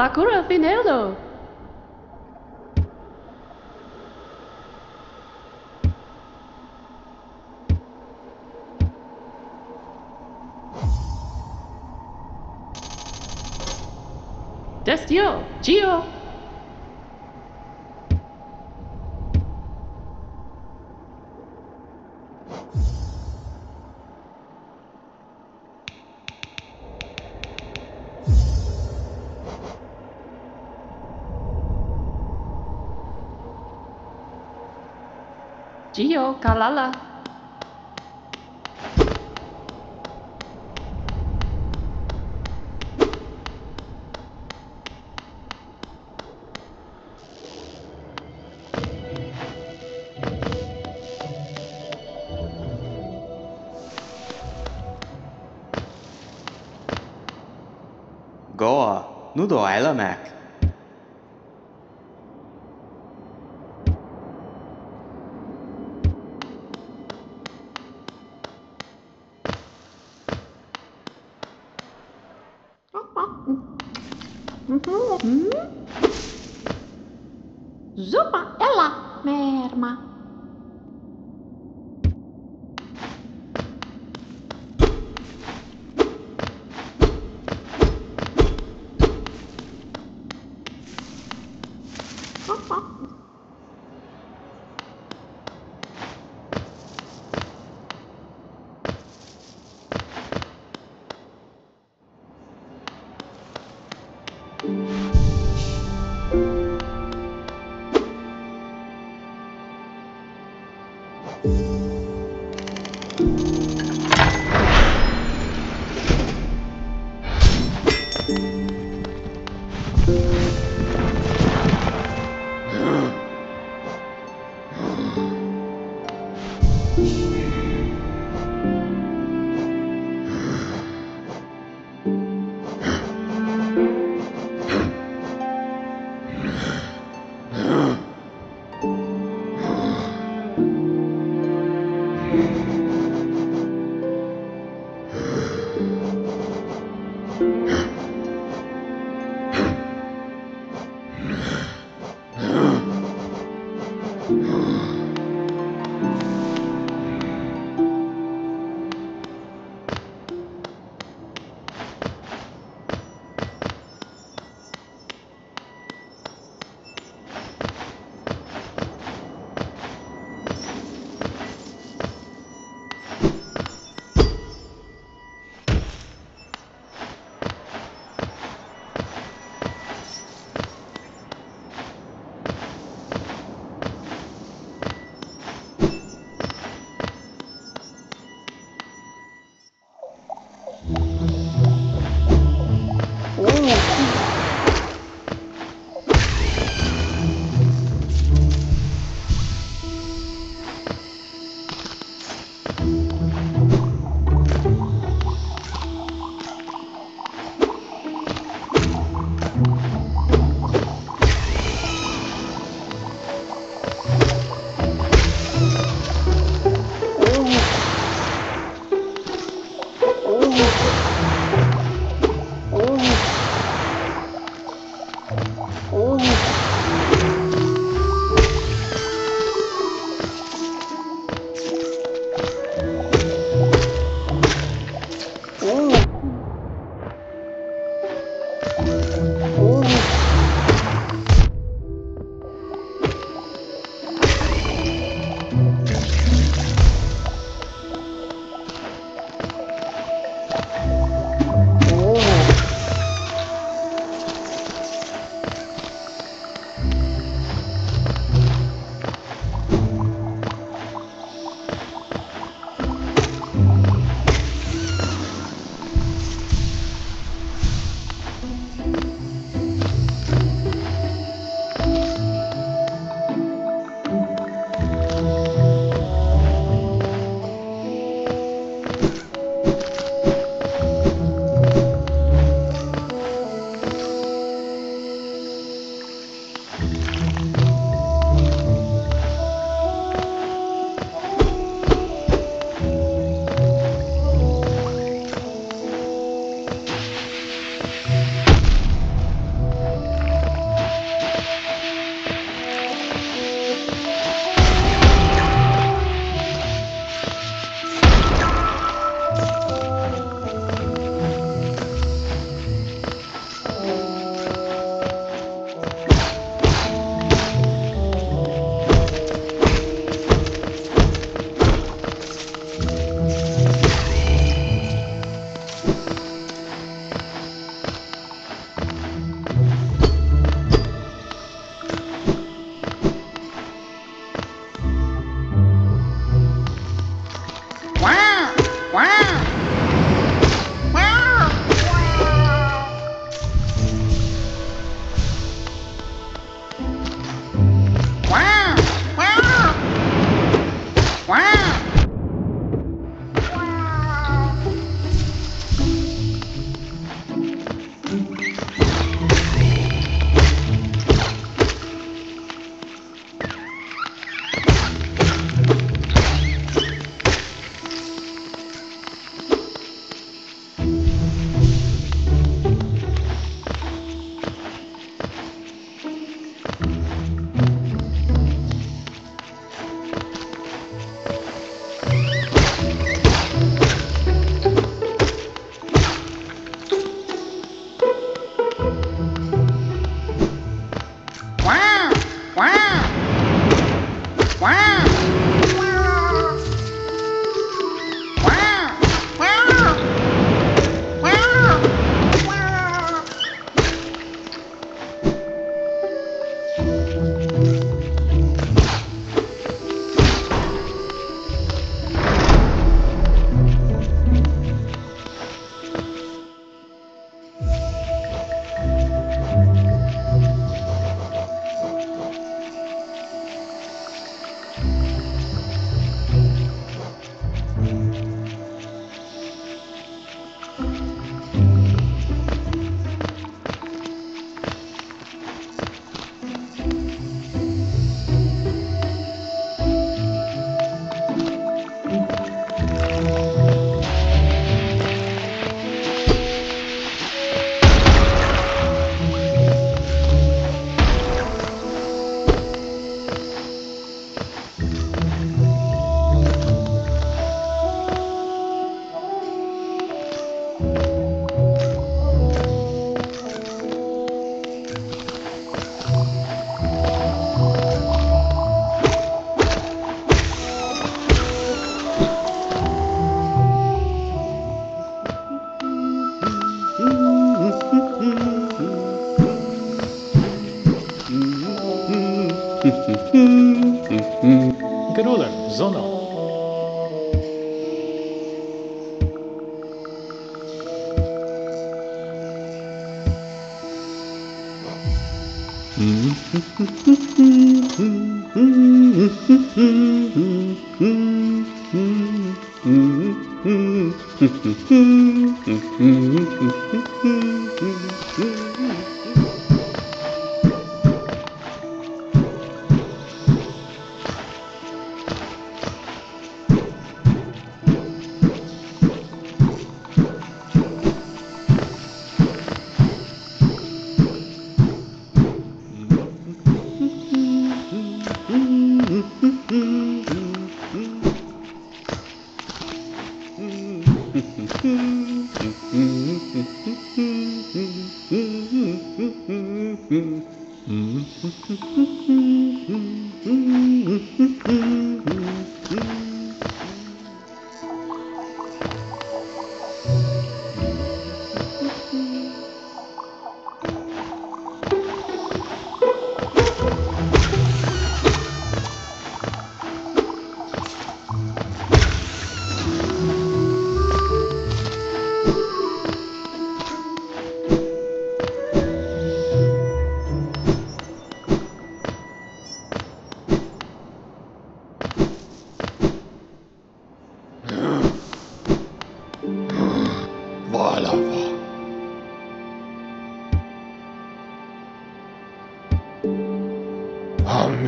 Bakura Finello. Destio, Gio. Gio, Kalala. Goa, nu do ela, Mac. Zupa, ela, merma.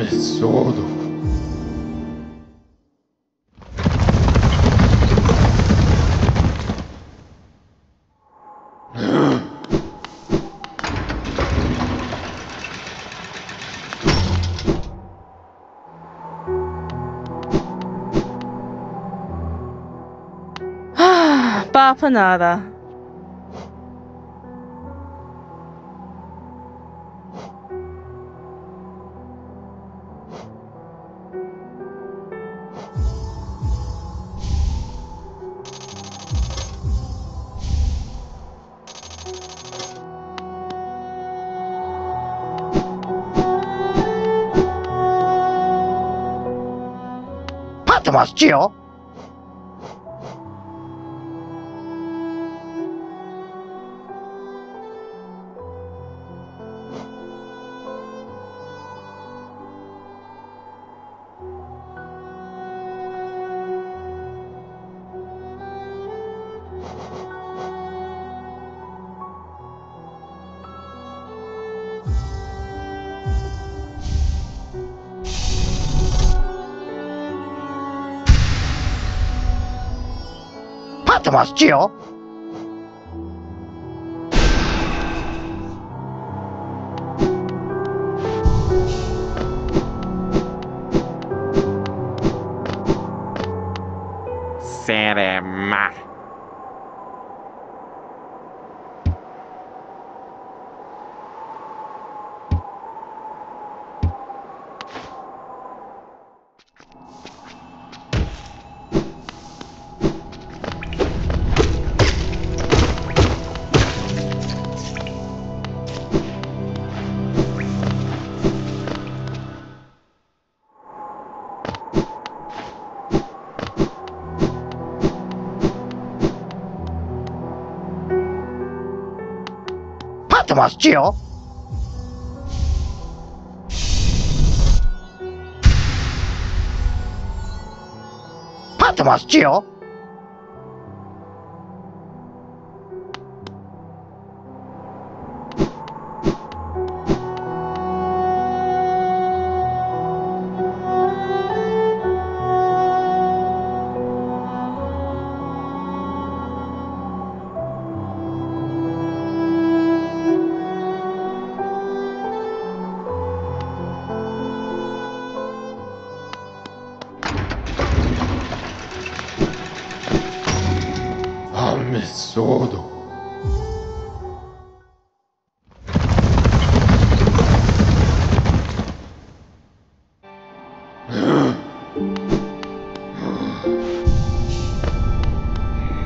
me sordo. Ah, 待ちよ。ますちよと待ちよ。パッと待ちよ。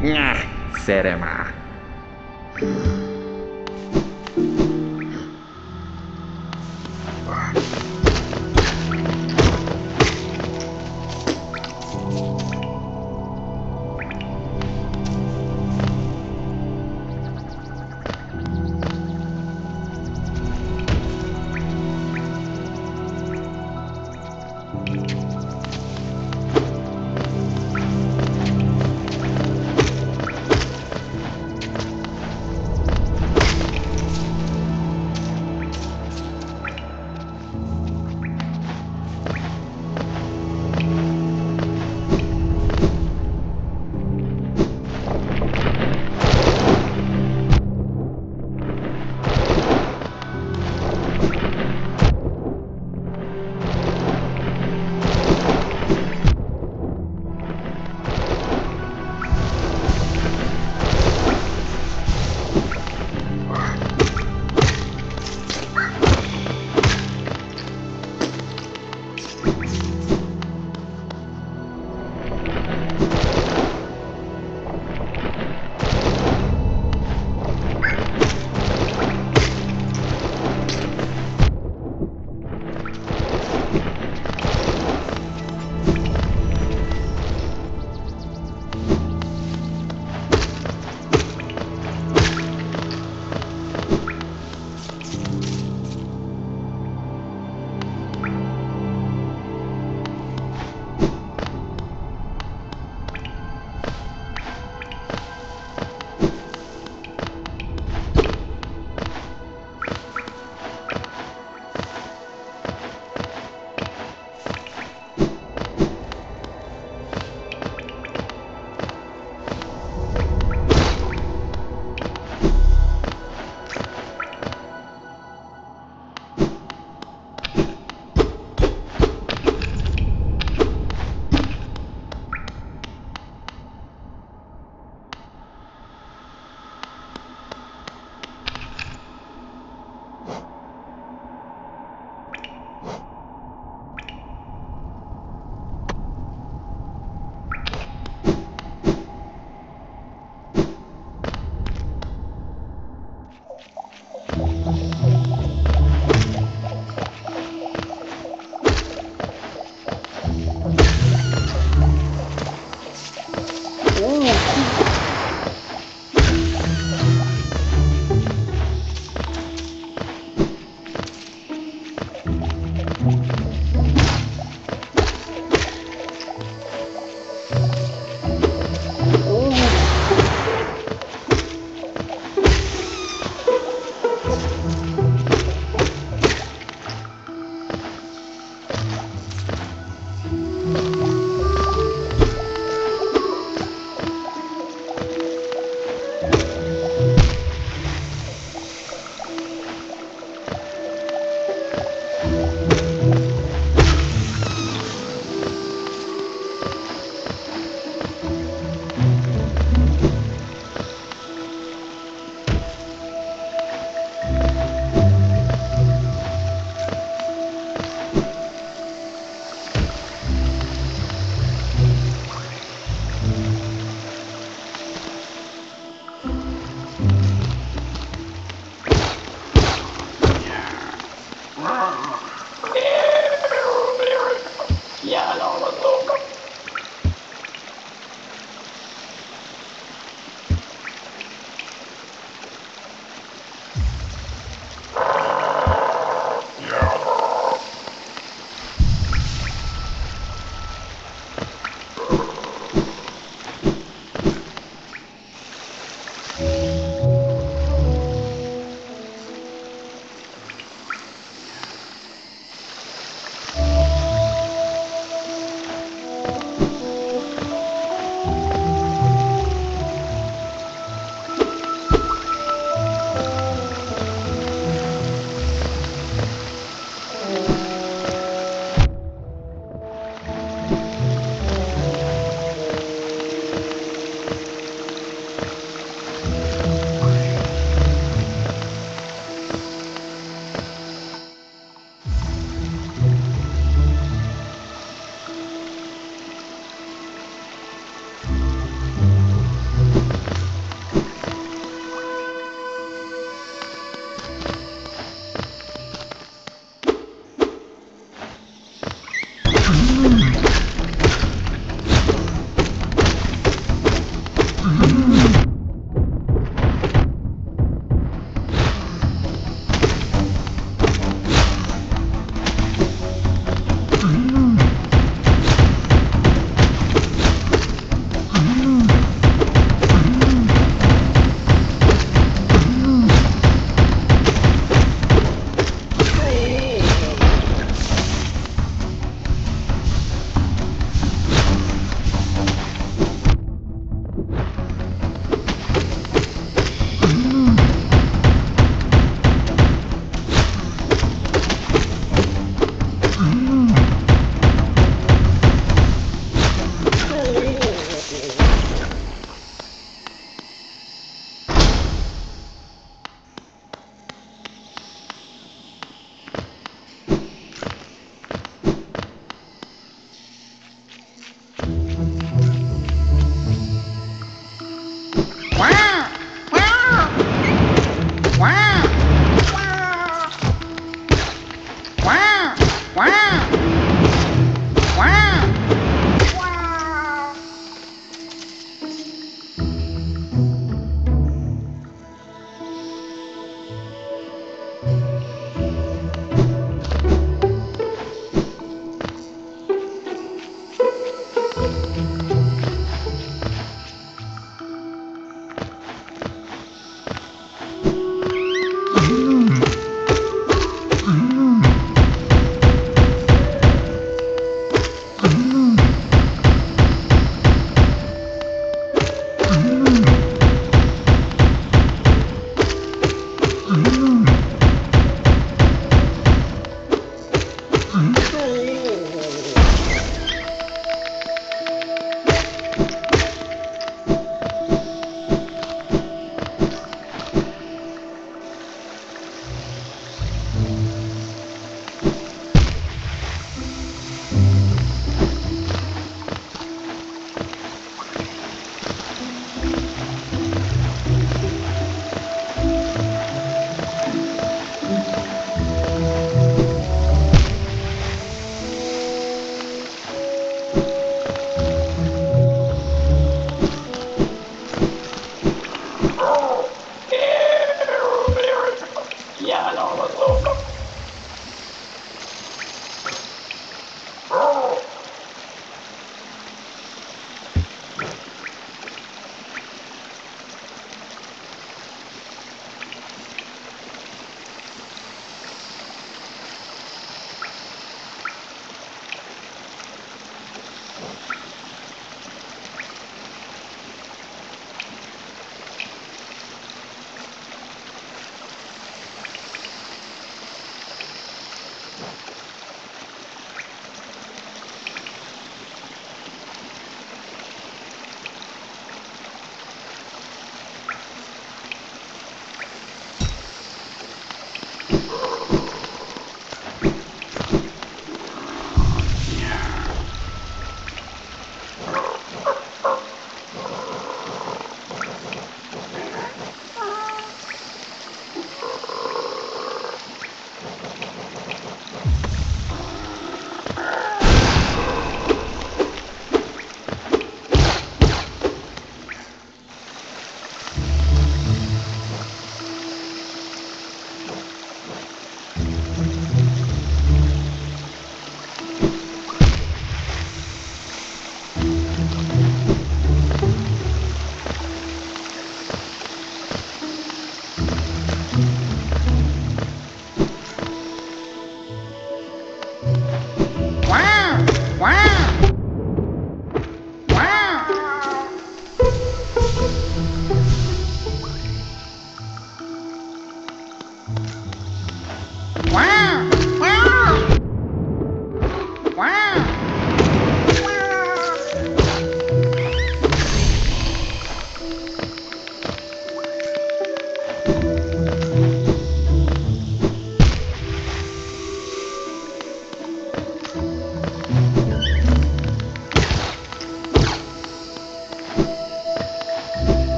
Nha, Serema.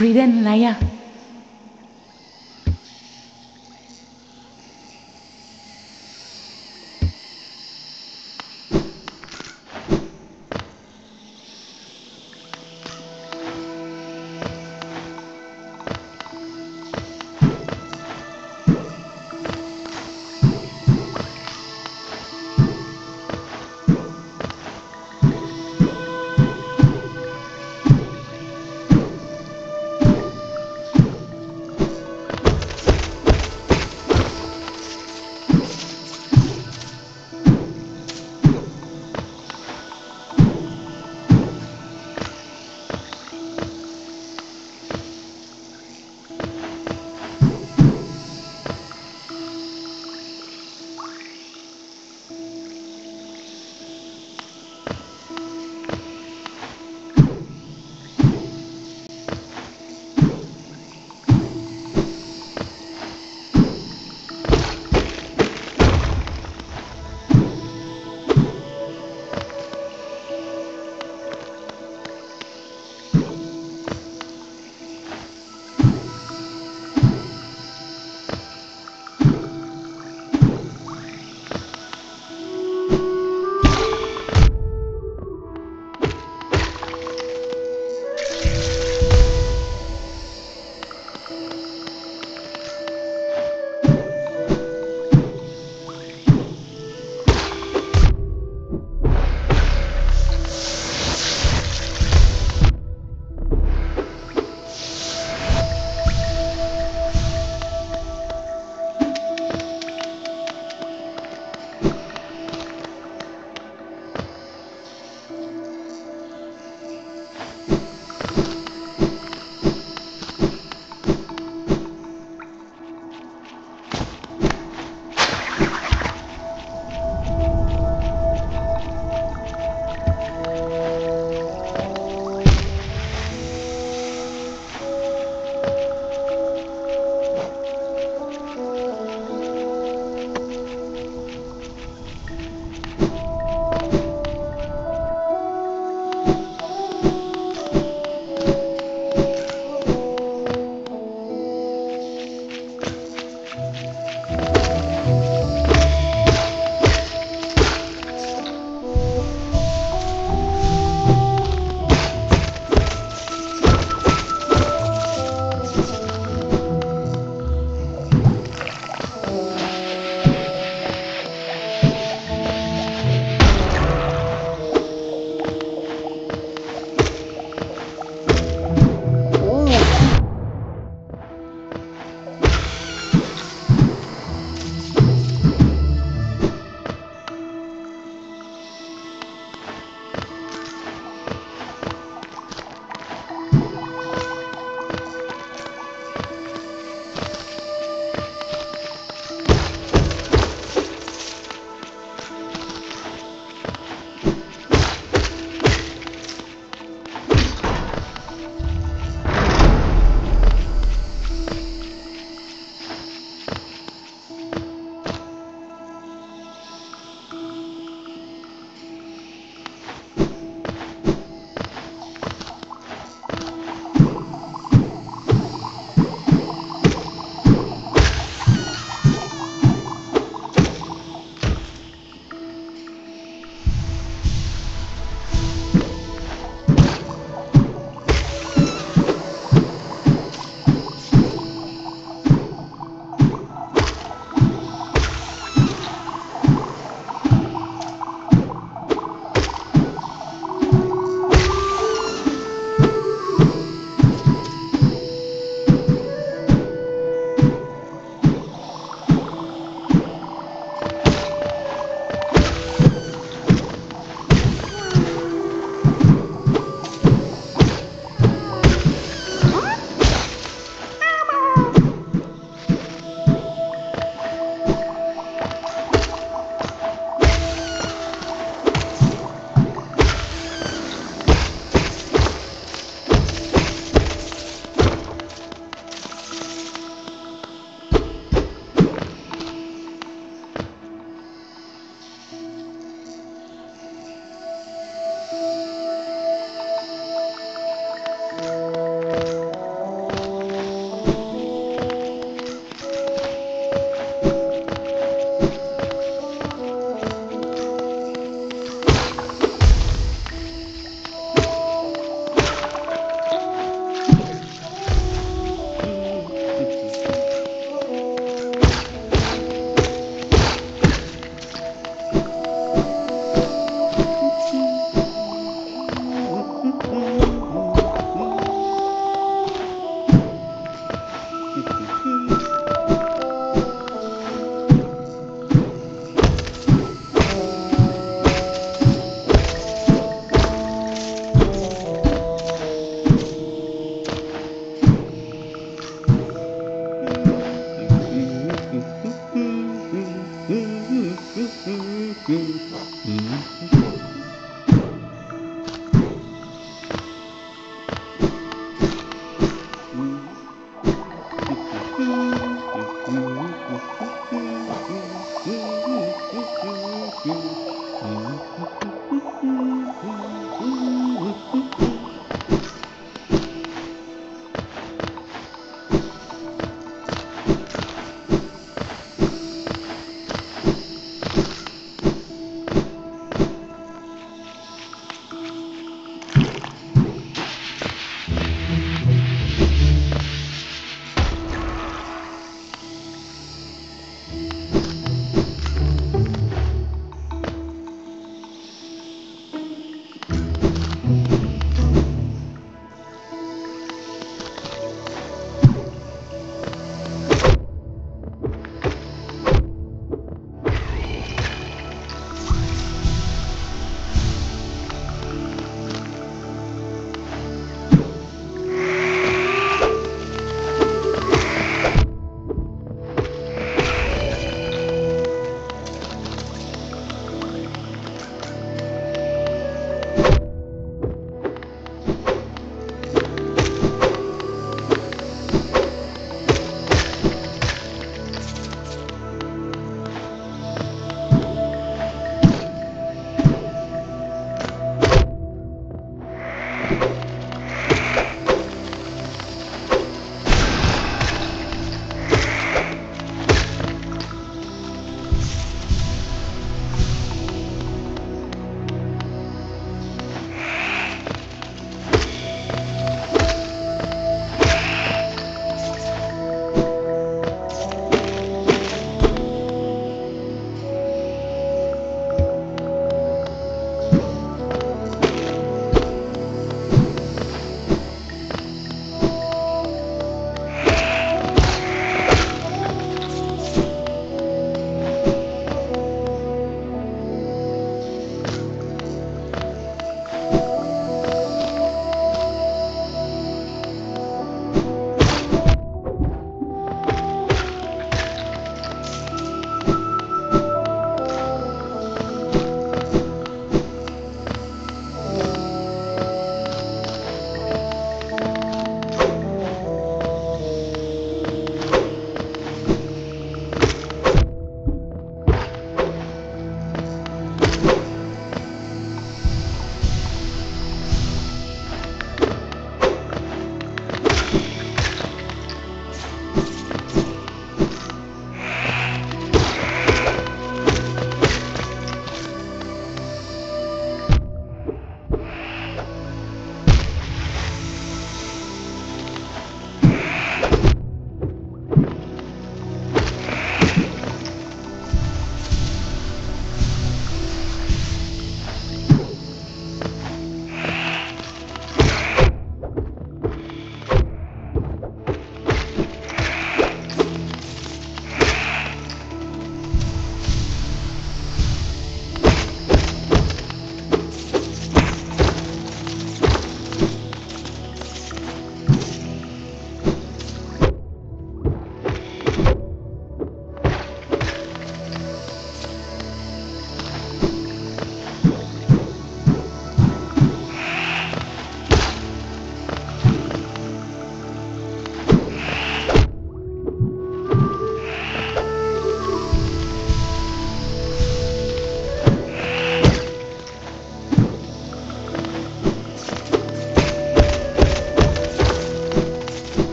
Frida Naya.